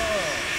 Oh.